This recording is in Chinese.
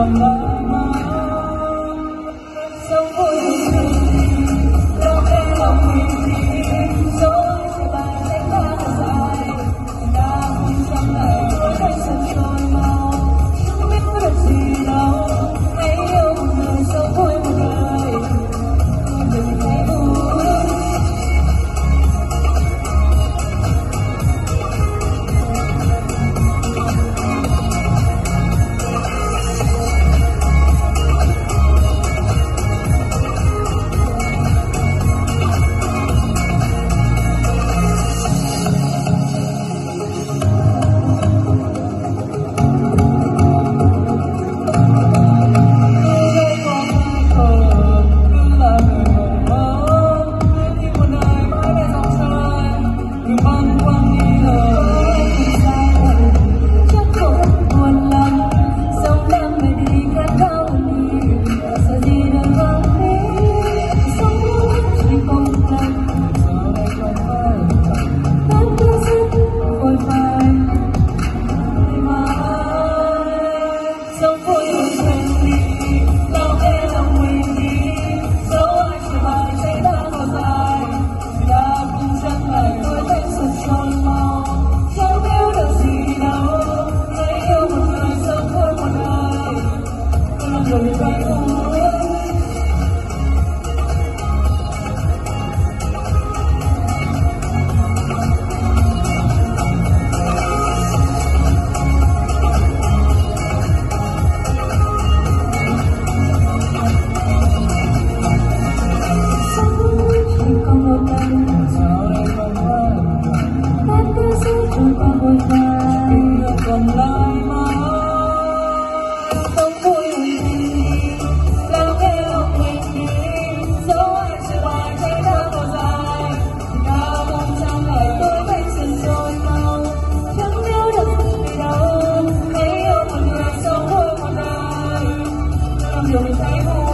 妈妈。一九零三一